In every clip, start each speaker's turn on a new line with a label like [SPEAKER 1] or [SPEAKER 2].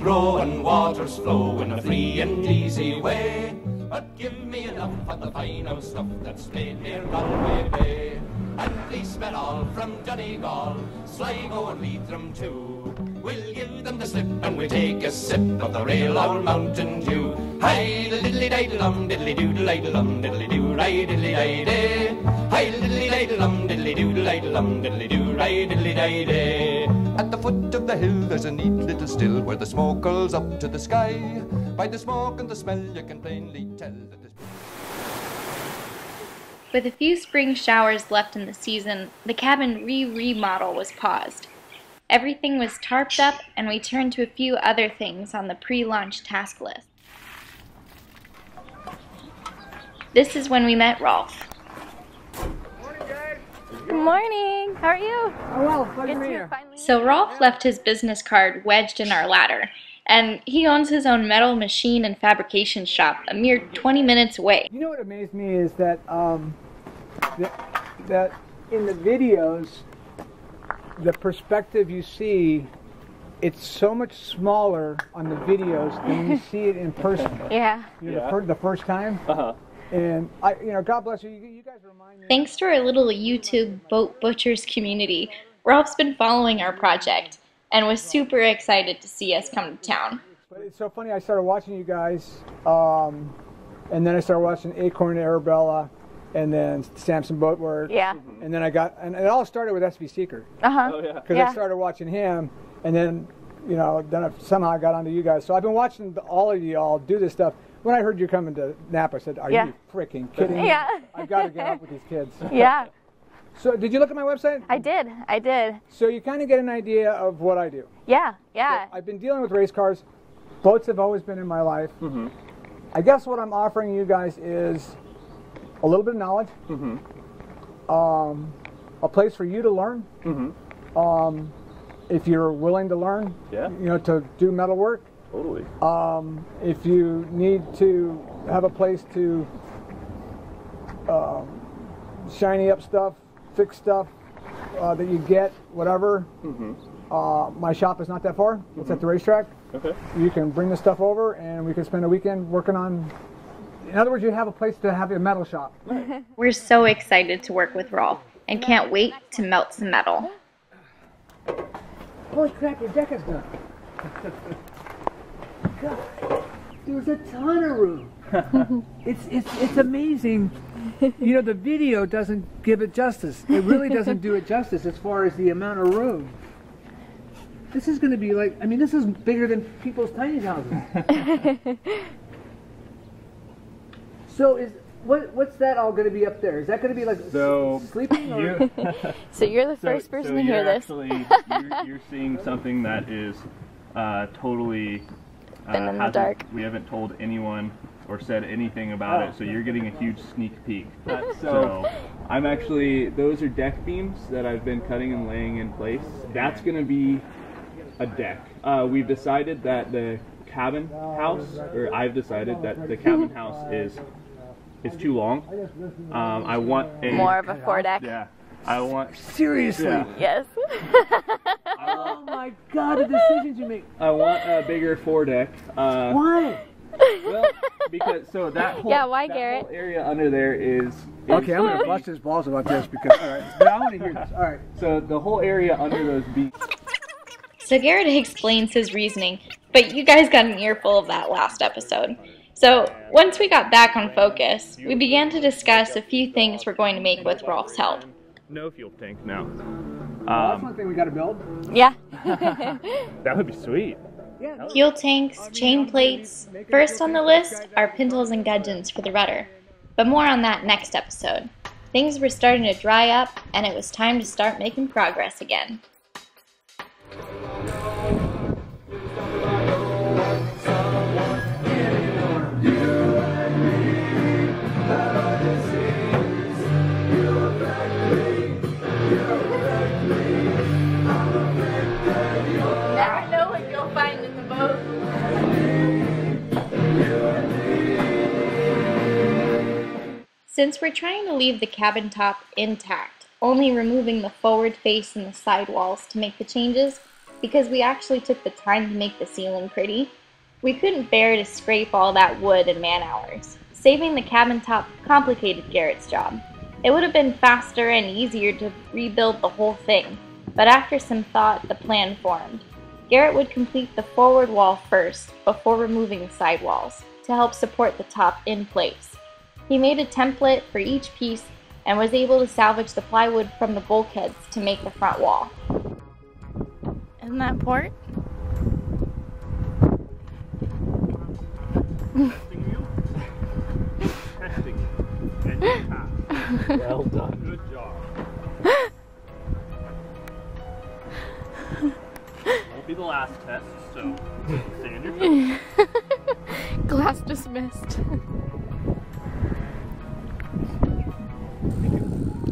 [SPEAKER 1] grow and waters flow in a free and easy way. But give me enough of the fine old stuff that's made near Galway Bay. And policemen all from Donegal, Sligo and Leitrim too. We'll give them the slip and we'll take a sip of the real old Mountain Dew. Hi, diddly diddly diddly diddly diddly diddly diddly diddly diddly diddly diddly. At the foot of the hill there's a neat little still where the smoke curls up to the sky. By the smoke and the smell you can plainly tell that there's
[SPEAKER 2] With a few spring showers left in the season, the cabin re-remodel was paused. Everything was tarped up and we turned to a few other things on the pre-launch task list. This is when we met Rolf.
[SPEAKER 3] Good morning. How are you?
[SPEAKER 4] Oh, well,
[SPEAKER 3] Good
[SPEAKER 4] to meet
[SPEAKER 3] to
[SPEAKER 2] So Rolf left his business card wedged in our ladder, and he owns his own metal machine and fabrication shop a mere 20 minutes away.
[SPEAKER 4] You know what amazed me is that um, that, that in the videos, the perspective you see, it's so much smaller on the videos than you see it in person.
[SPEAKER 3] Yeah.
[SPEAKER 4] You know, the, fir- the first time.
[SPEAKER 5] Uh-huh.
[SPEAKER 4] And I, you know, God bless you. You, you guys remind me.
[SPEAKER 2] Thanks to our little YouTube Boat Butchers community, Rolf's been following our project and was super excited to see us come to town.
[SPEAKER 4] But it's so funny. I started watching you guys, um, and then I started watching Acorn Arabella, and then Samson Boatworks.
[SPEAKER 3] Yeah.
[SPEAKER 4] And then I got, and it all started with SV Seeker.
[SPEAKER 3] Uh huh.
[SPEAKER 5] Oh yeah.
[SPEAKER 4] because
[SPEAKER 3] Yeah.
[SPEAKER 4] I started watching him, and then you know, then I, somehow I got onto you guys. So I've been watching the, all of you all do this stuff. When I heard you coming to Napa, I said, "Are
[SPEAKER 3] Yeah.
[SPEAKER 4] you freaking kidding me?
[SPEAKER 3] Yeah.
[SPEAKER 4] I've got to get up with these kids."
[SPEAKER 3] Yeah.
[SPEAKER 4] So did you look at my website?
[SPEAKER 3] I did. I did.
[SPEAKER 4] So you kind of get an idea of what I do.
[SPEAKER 3] Yeah. Yeah.
[SPEAKER 4] I've been dealing with race cars. Boats have always been in my life.
[SPEAKER 5] Mm-hmm.
[SPEAKER 4] I guess what I'm offering you guys is a little bit of knowledge,
[SPEAKER 5] Mm-hmm.
[SPEAKER 4] um, a place for you to learn.
[SPEAKER 5] Mm-hmm.
[SPEAKER 4] Um, if you're willing to learn,
[SPEAKER 5] Yeah.
[SPEAKER 4] you know, to do metal work.
[SPEAKER 5] Totally.
[SPEAKER 4] Um, if you need to have a place to um, shiny up stuff, fix stuff uh, that you get, whatever,
[SPEAKER 5] Mm-hmm.
[SPEAKER 4] uh, my shop is not that far. It's at the racetrack.
[SPEAKER 5] Okay.
[SPEAKER 4] You can bring the stuff over, and we can spend a weekend working on. In other words, you have a place to have a metal shop.
[SPEAKER 2] We're so excited to work with Rolf and can't wait to melt some metal.
[SPEAKER 4] Holy crap, your deck is done. God, there's a ton of room. it's, it's, it's amazing. You know, the video doesn't give it justice. It really doesn't do it justice as far as the amount of room. This is going to be like, I mean, this is bigger than people's tiny houses. so is what what's that all going to be up there? Is that going to be like
[SPEAKER 5] So,
[SPEAKER 4] sleeping or
[SPEAKER 5] You,
[SPEAKER 3] So you're the
[SPEAKER 5] so,
[SPEAKER 3] first person
[SPEAKER 5] so
[SPEAKER 3] to hear
[SPEAKER 5] you're
[SPEAKER 3] this.
[SPEAKER 5] Actually, you're, you're seeing something that is uh, totally
[SPEAKER 3] Been in the dark.
[SPEAKER 5] We haven't told anyone or said anything about
[SPEAKER 4] Oh.
[SPEAKER 5] it, so you're getting a huge sneak peek. so, I'm actually those are deck beams that I've been cutting and laying in place. That's going to be a deck. Uh, we've decided that the cabin house, or I've decided that the cabin house is is too long. Um, I want a
[SPEAKER 3] More of a foredeck.
[SPEAKER 5] yeah. I want
[SPEAKER 4] seriously?
[SPEAKER 5] yeah.
[SPEAKER 3] Yes.
[SPEAKER 4] My God, the decisions you make.
[SPEAKER 5] I want a bigger foredeck. Uh,
[SPEAKER 4] Why?
[SPEAKER 5] well, because so that whole
[SPEAKER 3] Yeah, why,
[SPEAKER 5] that
[SPEAKER 3] Garrett?
[SPEAKER 5] whole area under there is, is
[SPEAKER 4] Okay, I'm gonna bust his balls about this because all right, but I want to hear this. All right.
[SPEAKER 5] so the whole area under those beams.
[SPEAKER 2] So Garrett explains his reasoning, but you guys got an earful of that last episode. So once we got back on focus, we began to discuss a few things we're going to make with Rolf's help.
[SPEAKER 5] No fuel tank now.
[SPEAKER 4] Well, that's
[SPEAKER 5] Um,
[SPEAKER 4] one thing we got to build.
[SPEAKER 3] Yeah.
[SPEAKER 5] That would be sweet.
[SPEAKER 2] Fuel tanks, chain plates. First on the list are pintles and gudgeons for the rudder. But more on that next episode. Things were starting to dry up, and it was time to start making progress again. Since we're trying to leave the cabin top intact, only removing the forward face and the side walls to make the changes because we actually took the time to make the ceiling pretty. We couldn't bear to scrape all that wood and man hours. Saving the cabin top complicated Garrett's job. It would have been faster and easier to rebuild the whole thing, but after some thought, the plan formed. Garrett would complete the forward wall first before removing the side walls to help support the top in place. He made a template for each piece and was able to salvage the plywood from the bulkheads to make the front wall. Isn't that port?
[SPEAKER 5] Well done.
[SPEAKER 6] Good job. Won't be the last test, so stay on your toes.
[SPEAKER 3] Class dismissed.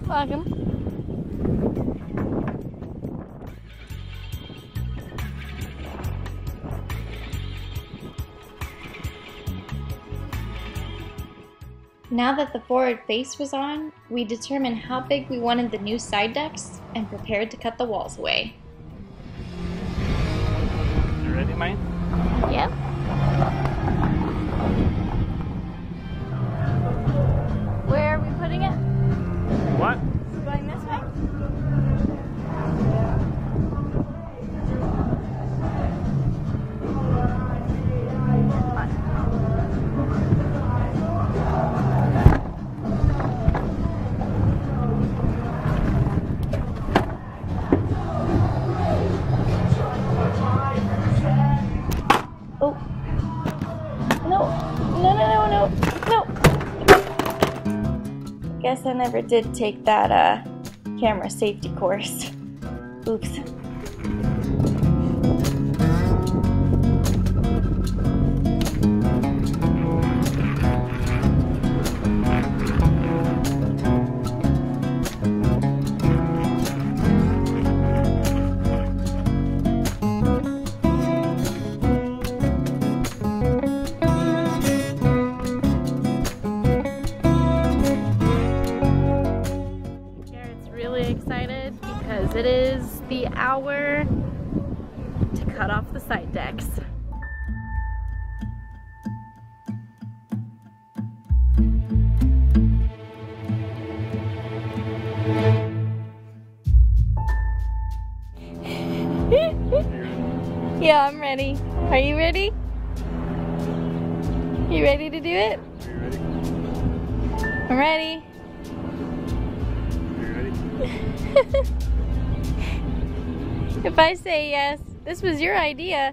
[SPEAKER 2] Welcome. Now that the forward face was on, we determined how big we wanted the new side decks and prepared to cut the walls away.
[SPEAKER 6] You ready, man?
[SPEAKER 2] Never did take that uh camera safety course. Oops.
[SPEAKER 3] The this was your idea.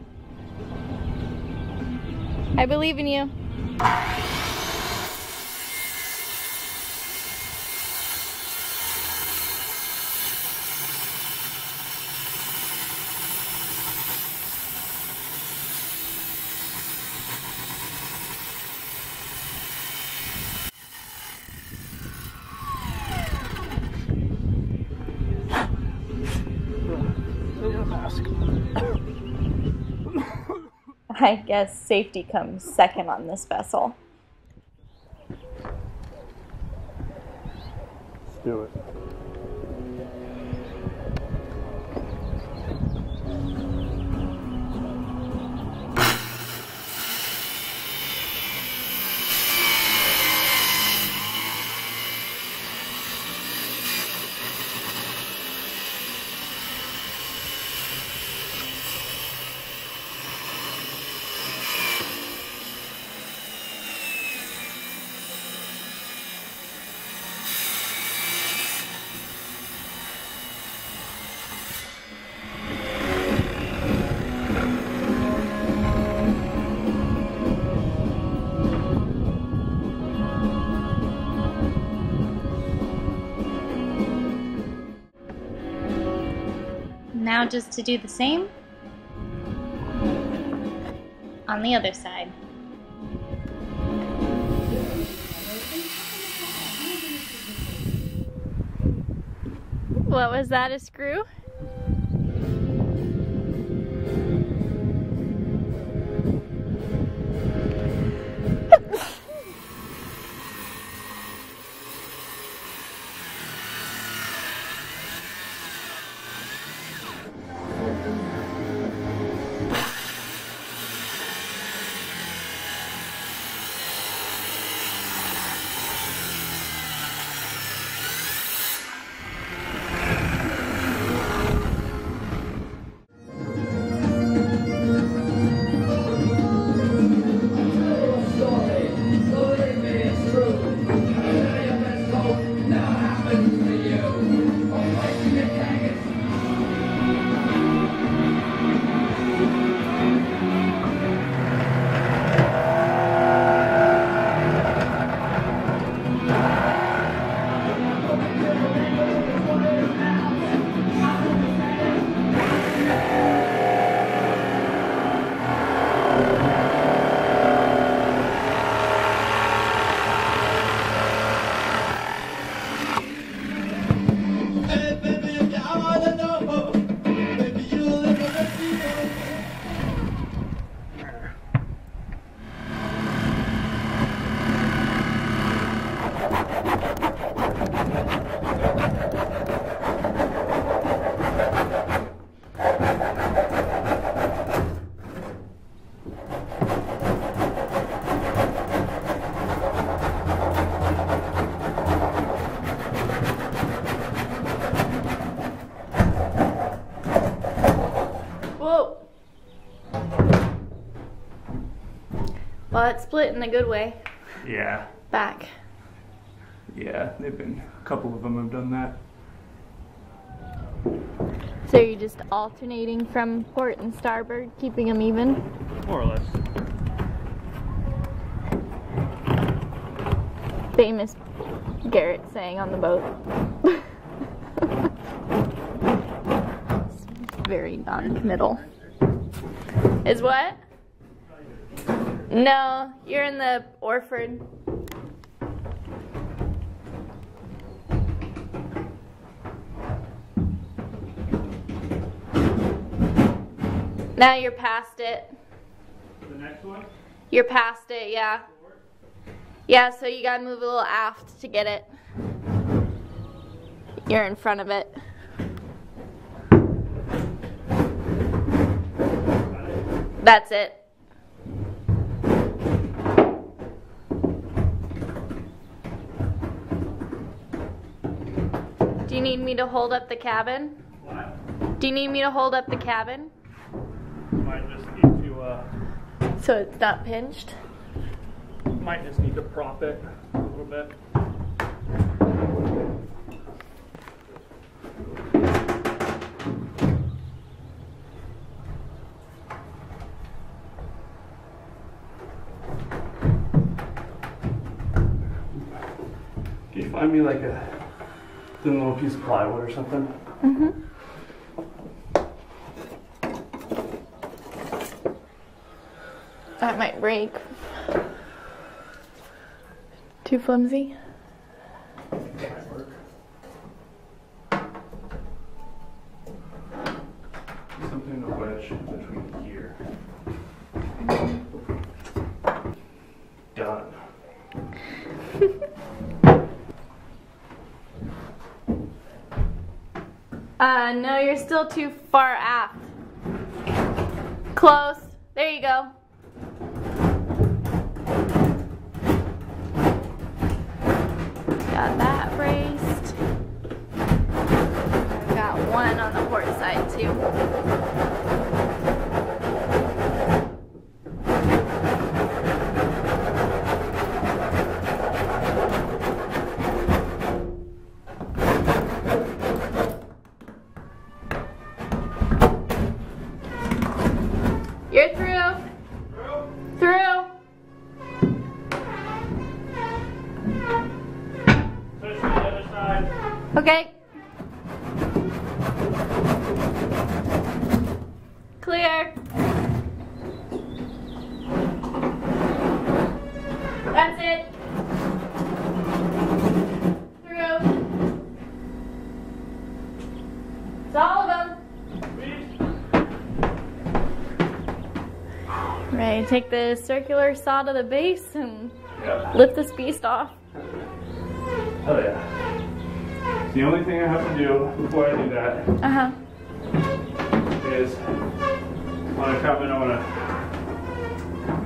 [SPEAKER 3] I believe in you.
[SPEAKER 2] I guess safety comes second on this vessel.
[SPEAKER 6] Let's do it.
[SPEAKER 2] Just to do the same on the other side.
[SPEAKER 3] What was that, a screw? Well, split in a good way.
[SPEAKER 5] Yeah,
[SPEAKER 3] Back.
[SPEAKER 5] yeah, they've been, a couple of them have done that.
[SPEAKER 3] So you're just alternating from port and starboard, keeping them even?
[SPEAKER 6] More or less.
[SPEAKER 3] Famous Garrett saying on the boat. It's very non-committal. Is what? No, you're in the Orford. Now you're past it.
[SPEAKER 6] The next one?
[SPEAKER 3] You're past it, yeah. Yeah, so you gotta move a little aft to get it. You're in front of it. That's it. Do you need me to hold up the cabin?
[SPEAKER 6] What?
[SPEAKER 3] Do you need me to hold up the cabin
[SPEAKER 6] Might just need to, uh,
[SPEAKER 3] so it's not pinched?
[SPEAKER 6] might just need to prop it a little bit. Can you find me like a thin little piece of plywood or something? Mm-hmm.
[SPEAKER 3] That might break. Too flimsy?
[SPEAKER 6] Might work. Something to wedge between here. Done.
[SPEAKER 3] Uh, no, you're still too far aft. Close. There you go. Take the circular saw to the base and
[SPEAKER 6] Yeah.
[SPEAKER 3] lift this beast off.
[SPEAKER 6] Oh yeah. The only thing I have to do before I do that
[SPEAKER 3] Uh huh.
[SPEAKER 6] is when I come in, I want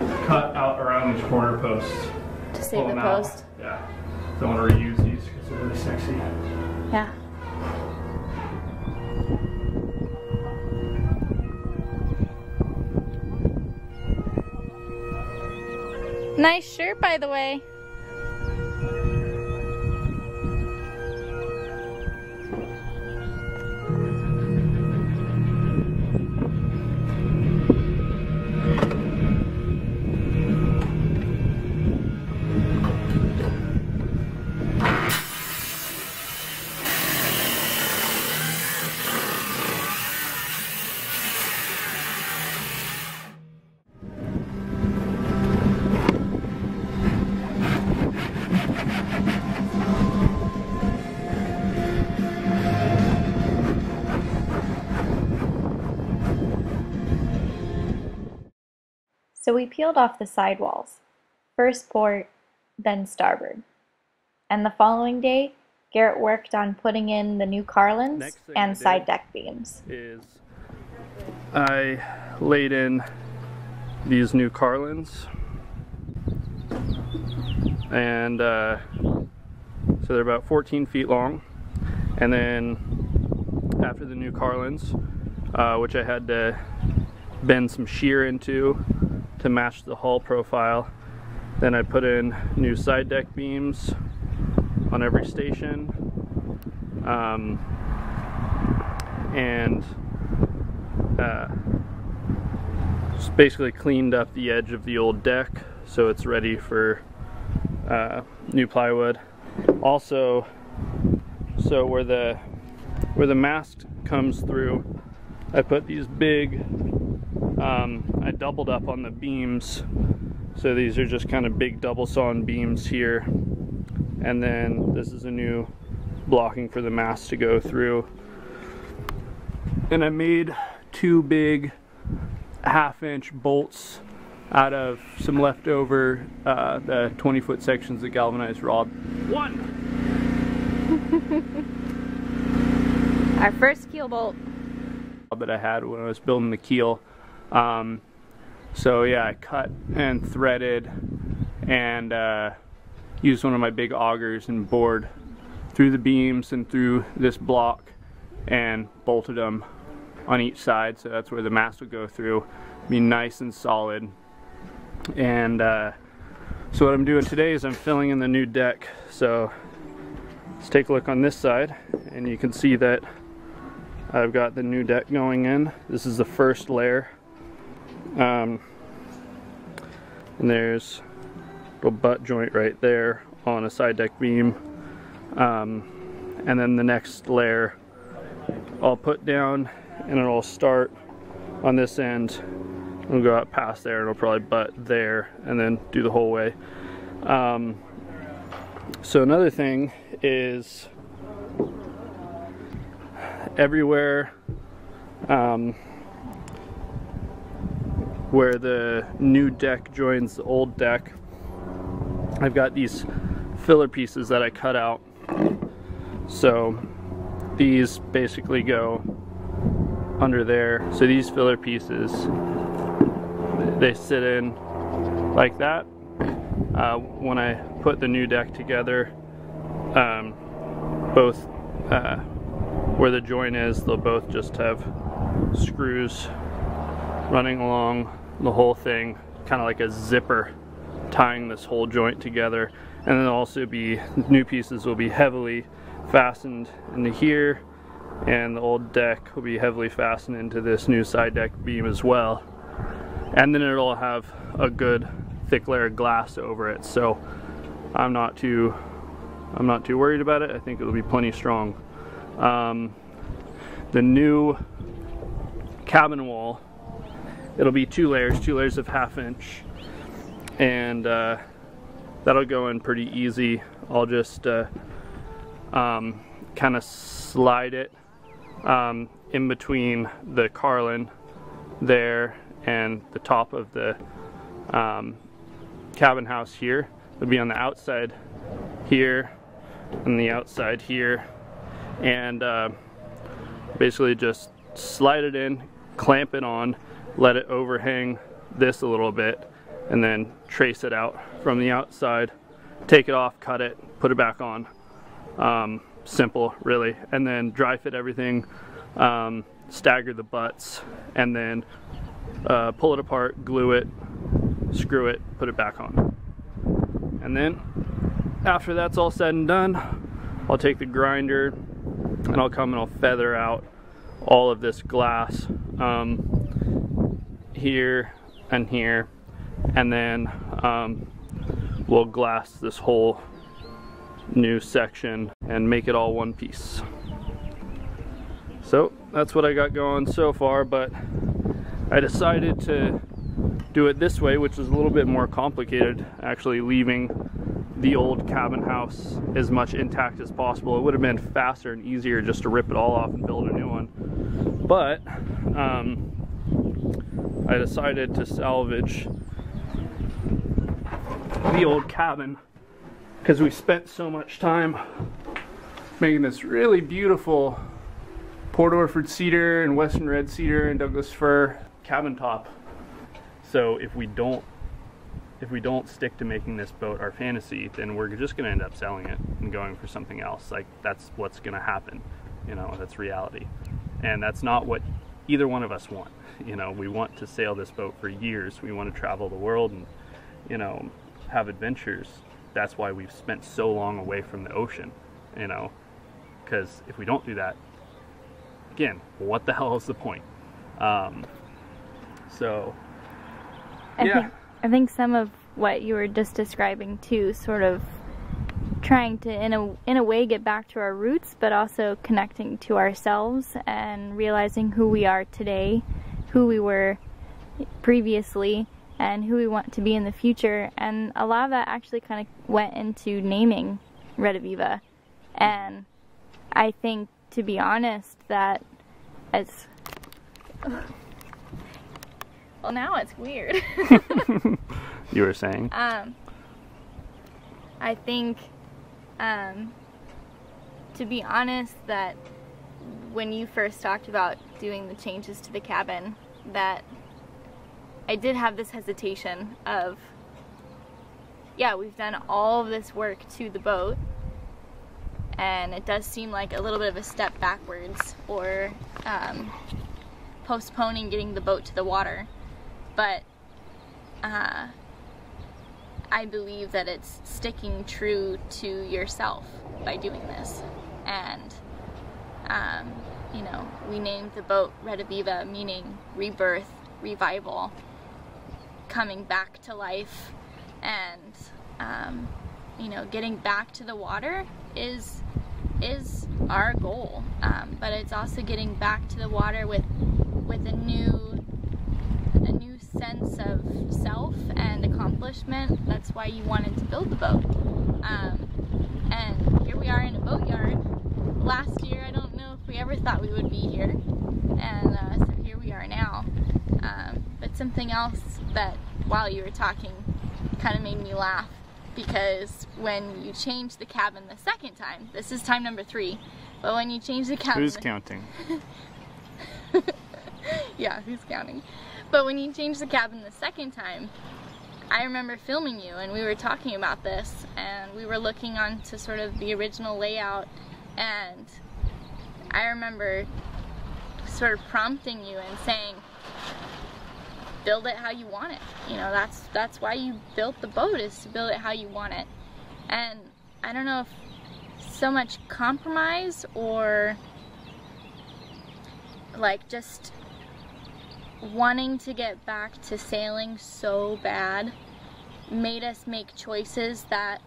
[SPEAKER 6] to cut out around these corner posts.
[SPEAKER 3] To save the
[SPEAKER 6] them out.
[SPEAKER 3] post.
[SPEAKER 6] Yeah. So I want to reuse these because they're really sexy.
[SPEAKER 3] Yeah. Nice shirt, by the way.
[SPEAKER 2] So we peeled off the sidewalls, first port, then starboard. And the following day, Garrett worked on putting in the new carlins
[SPEAKER 6] Next thing I
[SPEAKER 2] and side deck beams.
[SPEAKER 6] Is I laid in these new carlins, and uh, so they're about 14 feet long. And then after the new carlins, uh, which I had to bend some shear into to match the hull profile, Then I put in new side deck beams on every station. Um, and uh, just basically cleaned up the edge of the old deck so it's ready for uh, new plywood. Also, so where the where the mast comes through, I put these big, um, I doubled up on the beams. So these are just kind of big double sawn beams here. And then this is a new blocking for the mast to go through. And I made two big half inch bolts out of some leftover uh, the 20 foot sections of galvanized rod. One!
[SPEAKER 3] Our first keel bolt.
[SPEAKER 6] That I had when I was building the keel. Um, so yeah, I cut and threaded and uh, used one of my big augers and bored through the beams and through this block and bolted them on each side. So that's where the mast would go through be nice and solid. And uh, so what I'm doing today is I'm filling in the new deck. So let's take a look on this side and you can see that I've got the new deck going in. This is the first layer um, and there's a little butt joint right there on a side deck beam. Um, and then the next layer I'll put down and it'll start on this end. It'll go out past there and it'll probably butt there and then do the whole way. Um, so another thing is everywhere um, where the new deck joins the old deck. I've got these filler pieces that I cut out. So these basically go under there. So these filler pieces they sit in like that. Uh, when I put the new deck together um, both uh, where the joint is they'll both just have screws running along the whole thing kind of like a zipper tying this whole joint together. And then also be new pieces will be heavily fastened into here and the old deck will be heavily fastened into this new side deck beam as well. And then it'll have a good thick layer of glass over it so I'm not too I'm not too worried about it. I think it'll be plenty strong. Um, the new cabin wall it'll be two layers two layers of half inch. And uh, that'll go in pretty easy. I'll just uh, um, kind of slide it um, in between the carlin there and the top of the um, cabin house here. It'll be on the outside here and the outside here. And uh, basically just slide it in clamp it on let it overhang this a little bit and then trace it out from the outside take it off cut it put it back on. Um, simple really. And then dry fit everything um, stagger the butts and then uh, pull it apart glue it screw it put it back on. And then after that's all said and done I'll take the grinder and I'll come and I'll feather out all of this glass um, here and here and then um, we'll glass this whole new section and make it all one piece. So that's what I got going so far, but I decided to do it this way, which is a little bit more complicated, actually leaving the old cabin house as much intact as possible. It would have been faster and easier just to rip it all off and build a new one. But um, I decided to salvage the old cabin because we spent so much time making this really beautiful Port Orford cedar and Western red cedar and Douglas fir cabin top. So if we don't if we don't stick to making this boat our fantasy, then we're just going to end up selling it and going for something else. Like that's what's going to happen. You know, that's reality. And that's not what either one of us want. You know, we want to sail this boat for years. We want to travel the world and, you know, have adventures, that's why we've spent so long away from the ocean, you know, because if we don't do that, again, what the hell is the point? Um, so,
[SPEAKER 3] I
[SPEAKER 6] yeah.
[SPEAKER 3] think I think some of what you were just describing too, sort of trying to in a in a way get back to our roots, but also connecting to ourselves and realizing who we are today, who we were previously, and who we want to be in the future. And a lot of that actually kind of went into naming Rediviva. And I think, to be honest, that as well now it's weird.
[SPEAKER 6] you were saying?
[SPEAKER 3] Um, I think, um, to be honest, that when you first talked about doing the changes to the cabin, that I did have this hesitation of, yeah, we've done all of this work to the boat, and it does seem like a little bit of a step backwards or um, postponing getting the boat to the water. But uh, I believe that it's sticking true to yourself by doing this. And, um, you know, we named the boat Rediviva, meaning rebirth, revival, coming back to life, and, um, you know, getting back to the water is is our goal. Um, but it's also getting back to the water with with a new a new sense of self and accomplishment. That's why you wanted to build the boat. Um, and here we are in a boatyard. Last year, I don't know if we ever thought we would be here. And uh, so here we are now. Um, but something else that, while you were talking, kind of made me laugh because when you change the cabin the second time, this is time number three, but when you change the cabin.
[SPEAKER 6] Who's counting?
[SPEAKER 3] yeah, who's counting? But when you changed the cabin the second time, I remember filming you and we were talking about this and we were looking on to sort of the original layout and I remember sort of prompting you and saying build it how you want it. You know, that's that's why you built the boat is to build it how you want it. And I don't know if so much compromise or like just wanting to get back to sailing so bad made us make choices that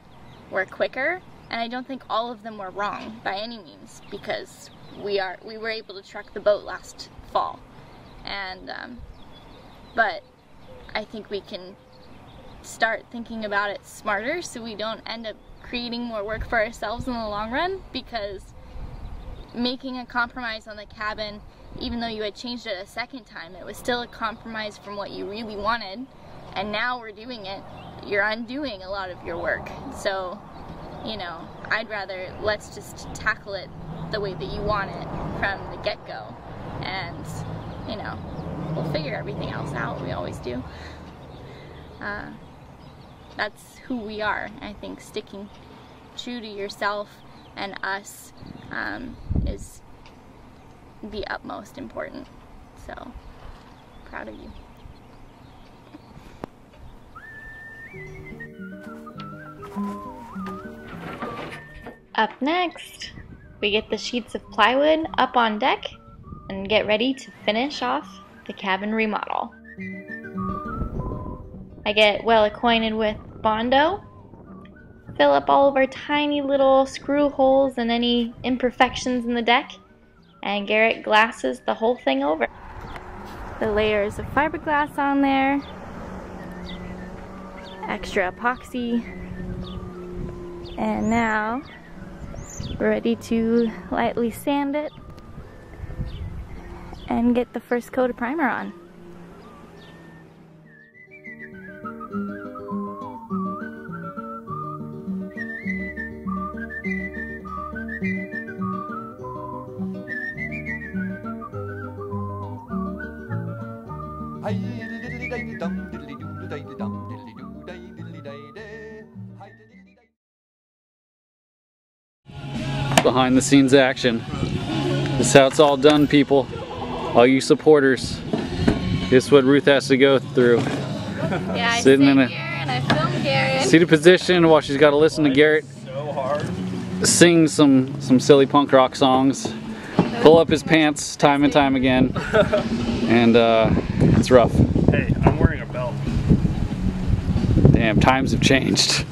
[SPEAKER 3] were quicker and I don't think all of them were wrong by any means because we are we were able to truck the boat last fall. And um, but I think we can start thinking about it smarter so we don't end up creating more work for ourselves in the long run because making a compromise on the cabin even though you had changed it a second time it was still a compromise from what you really wanted. And now we're doing it. You're undoing a lot of your work. So you know I'd rather let's just tackle it the way that you want it from the get-go. And you know we'll figure everything else out. We always do. Uh, that's who we are I think. Sticking true to yourself and us um, is the utmost important. So, proud of you. Up next, we get the sheets of plywood up on deck and get ready to finish off the cabin remodel. I get well acquainted with Bondo, fill up all of our tiny little screw holes and any imperfections in the deck, and Garrett glasses the whole thing over. The layers of fiberglass on there, extra epoxy, and now we're ready to lightly sand it and get the first coat of primer on.
[SPEAKER 7] Behind the scenes action. This is how it's all done, people. All you supporters. This is what Ruth has to go through.
[SPEAKER 3] Yeah, I
[SPEAKER 7] Sitting
[SPEAKER 3] sit
[SPEAKER 7] in a-
[SPEAKER 3] here and I film Garrett.
[SPEAKER 7] Seated position while she's got to listen to Garrett
[SPEAKER 5] So
[SPEAKER 7] sing some some silly punk rock songs, pull up his pants time and time again, and uh, it's rough.
[SPEAKER 6] Hey, I'm wearing a belt.
[SPEAKER 7] Damn, times have changed.